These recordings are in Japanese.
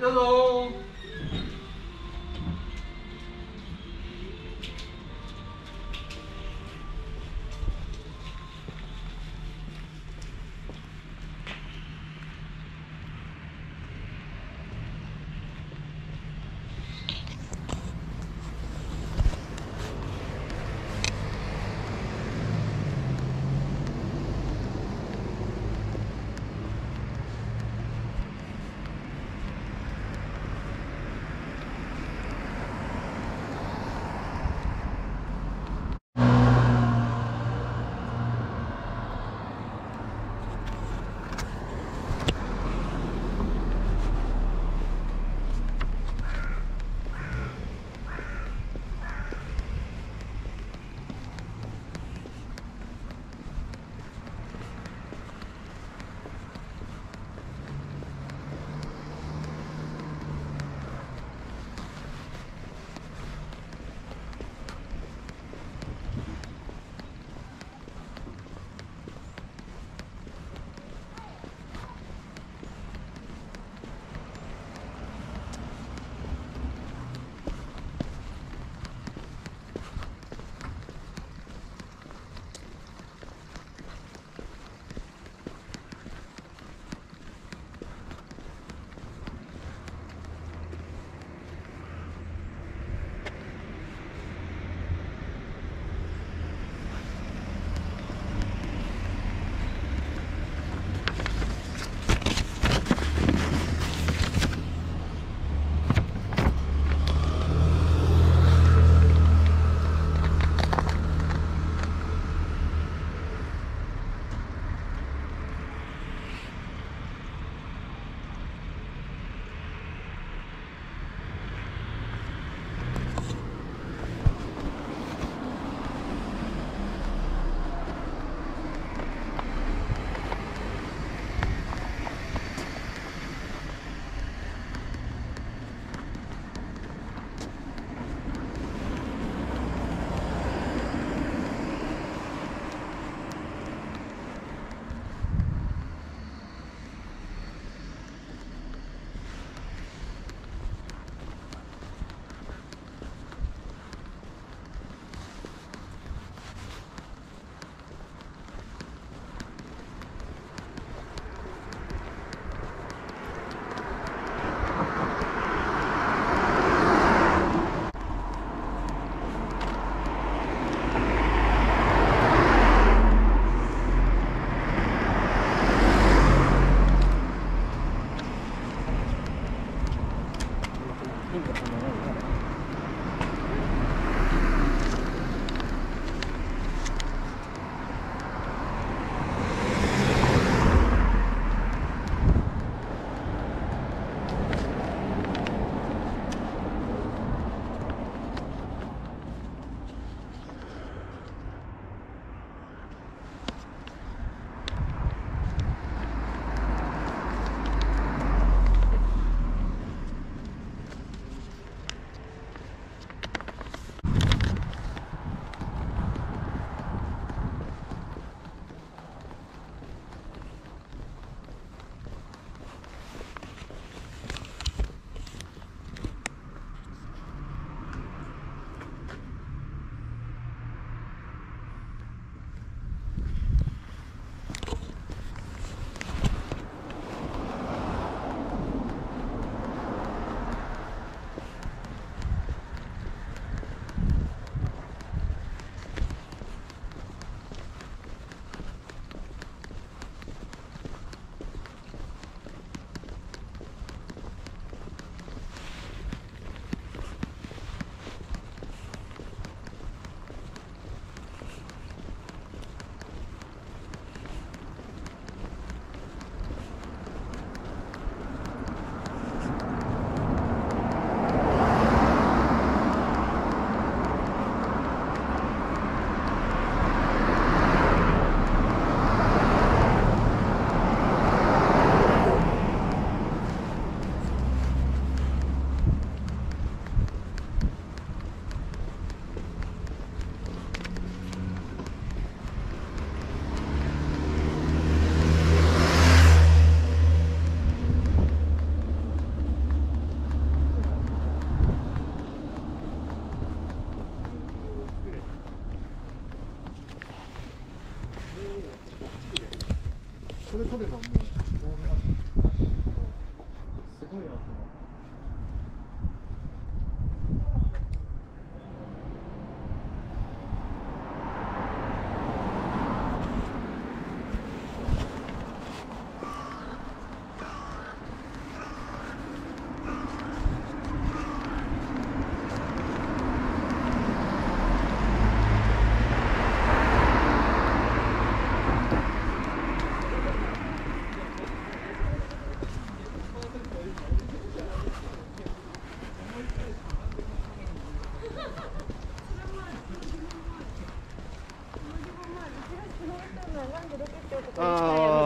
That's.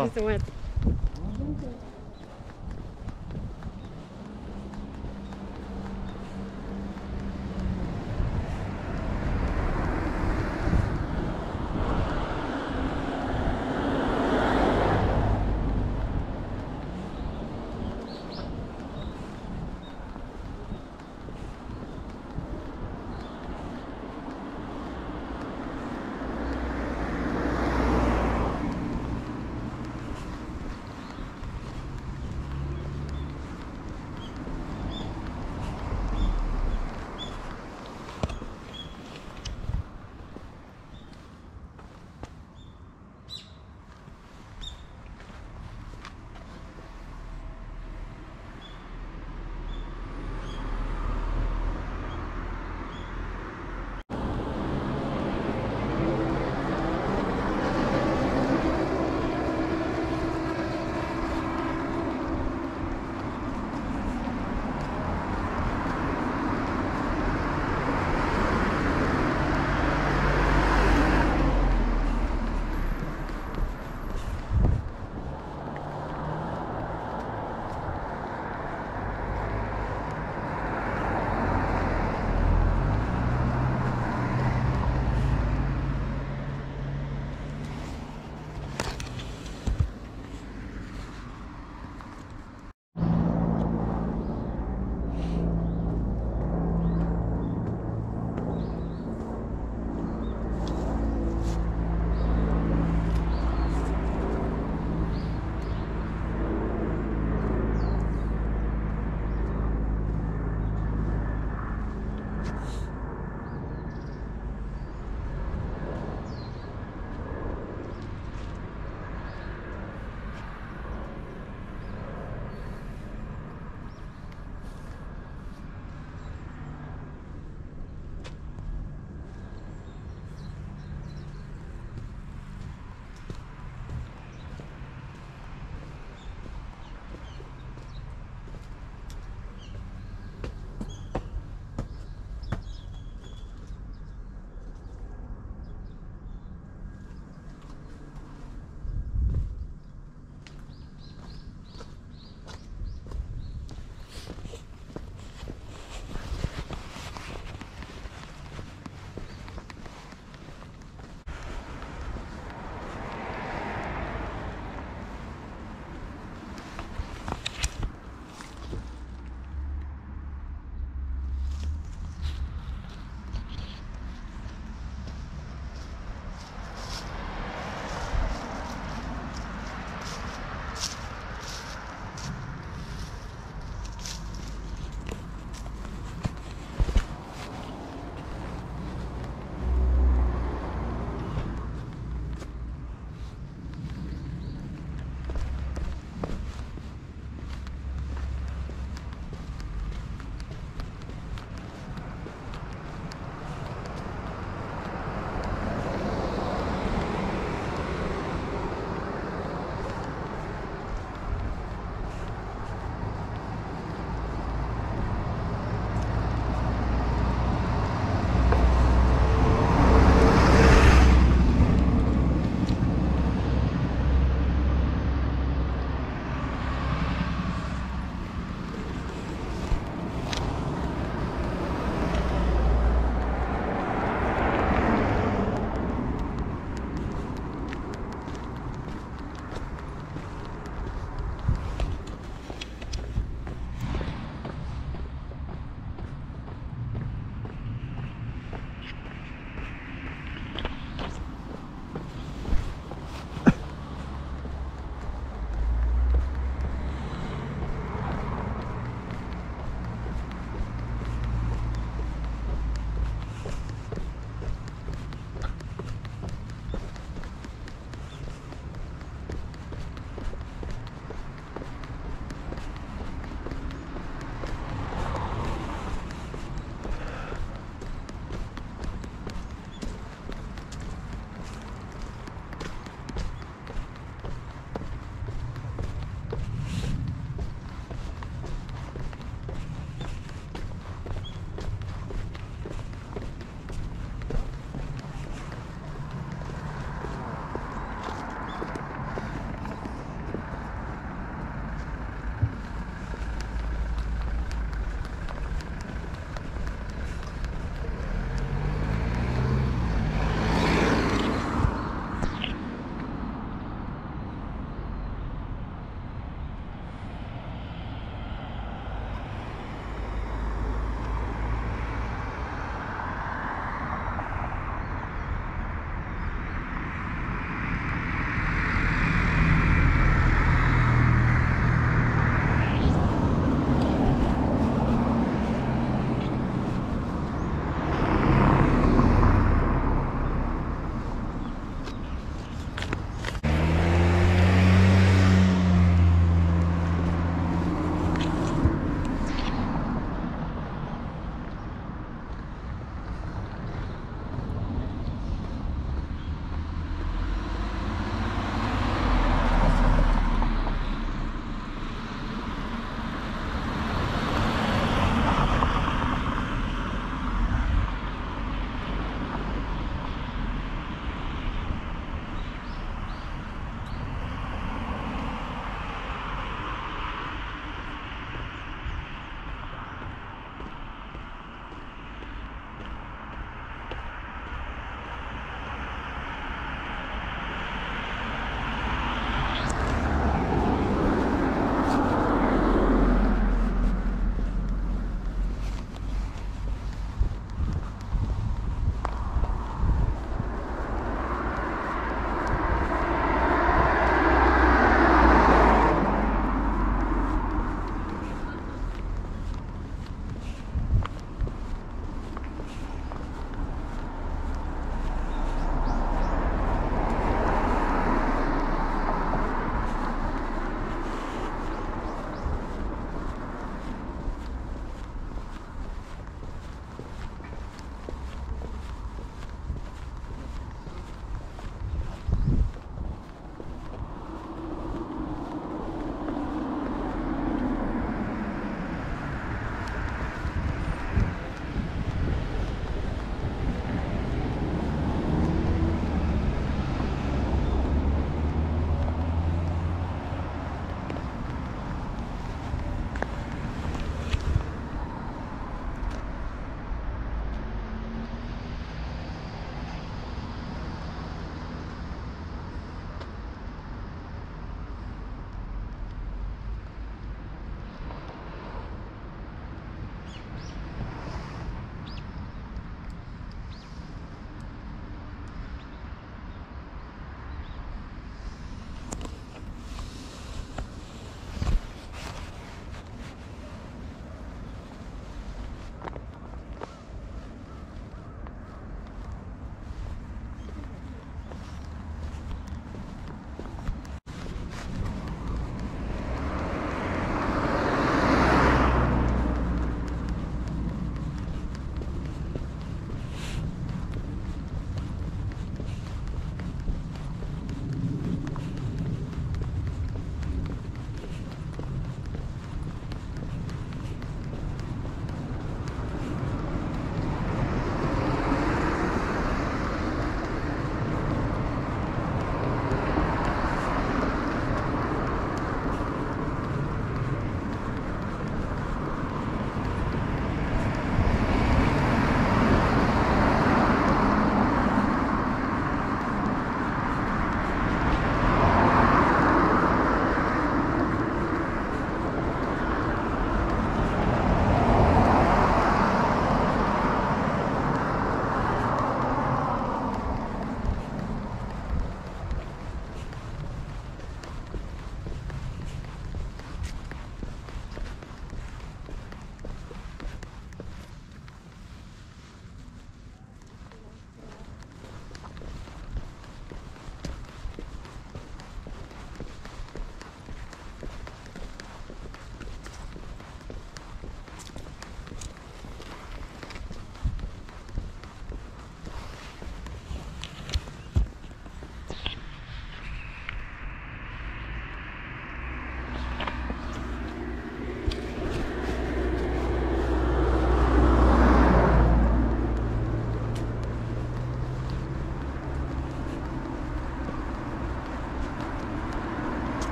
Oh. Mr. Wentz.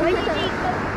おいしい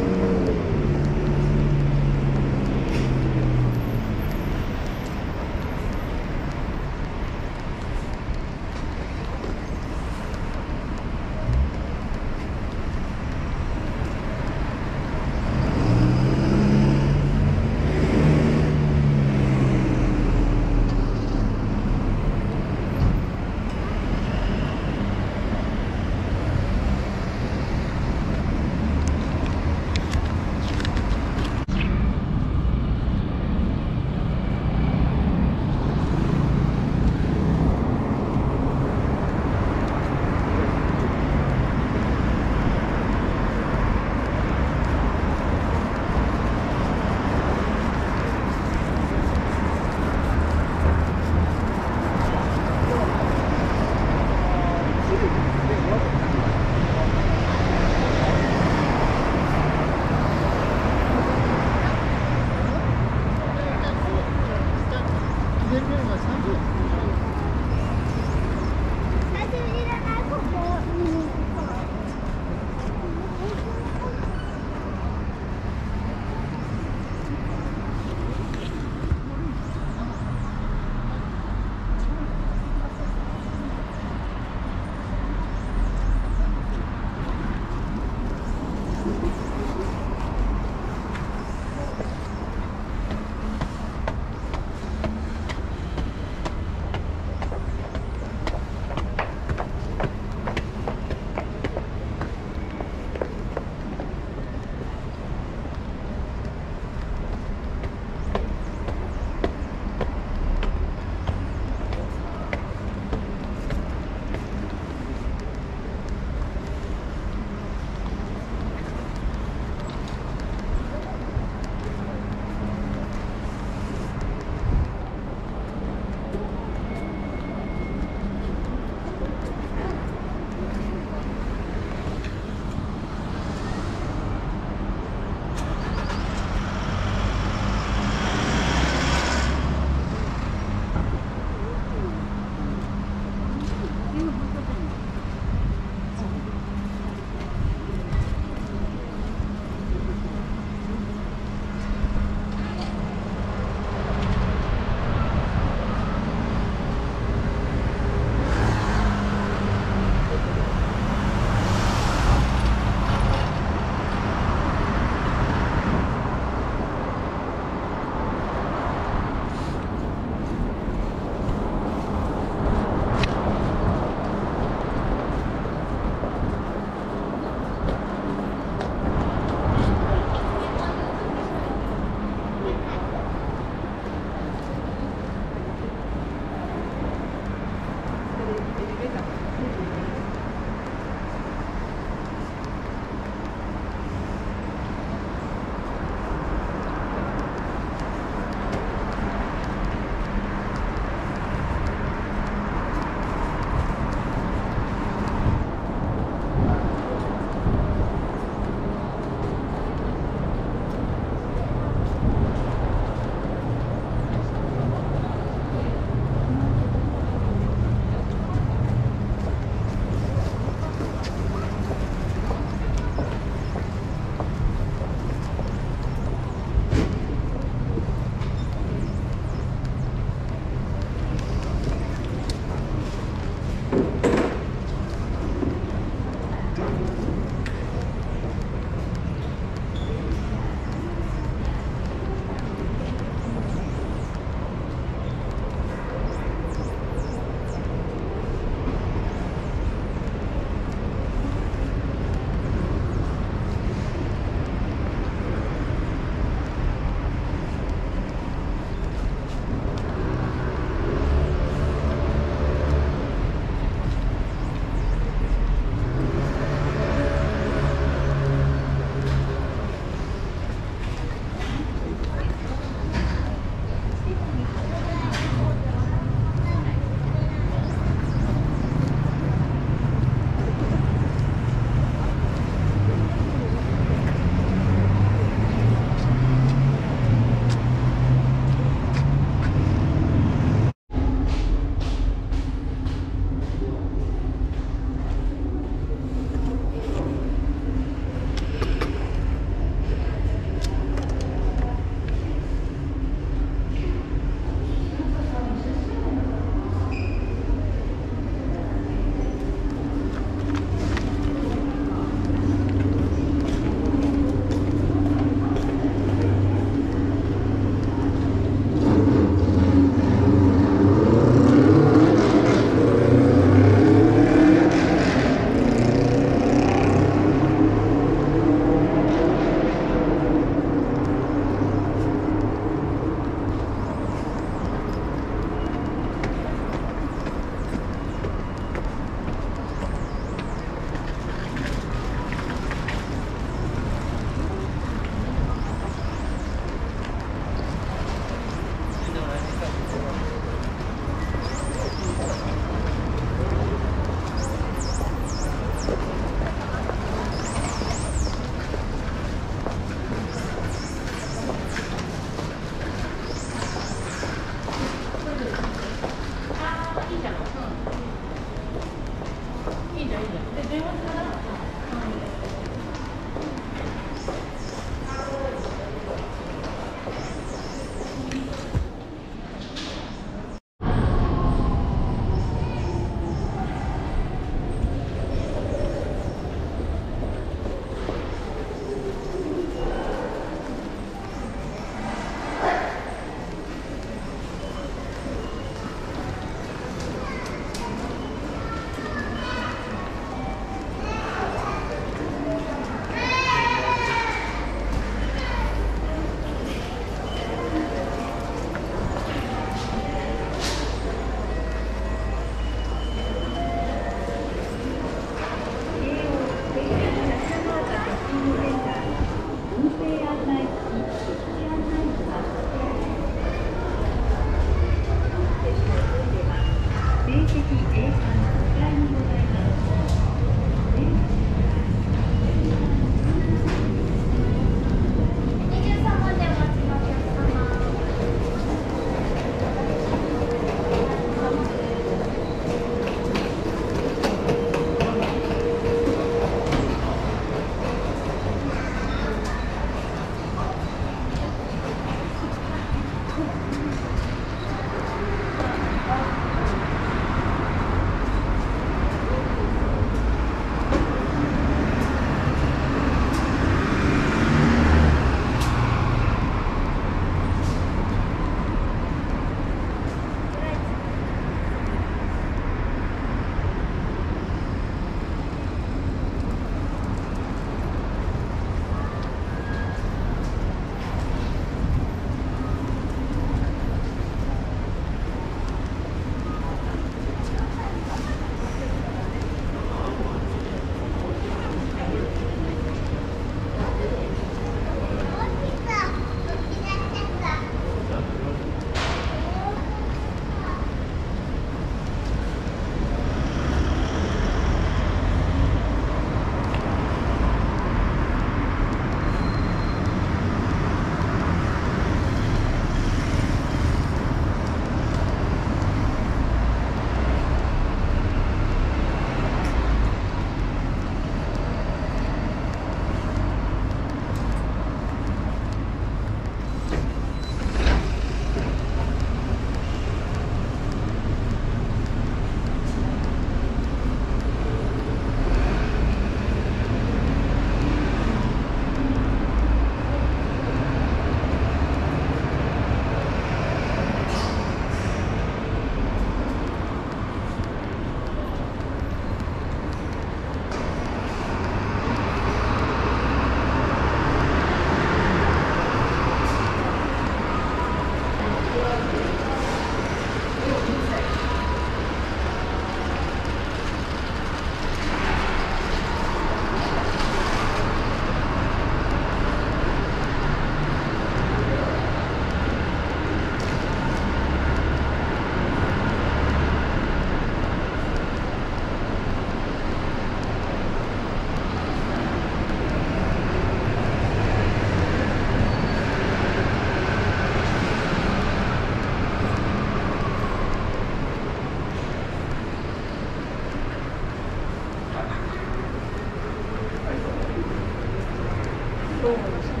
Lord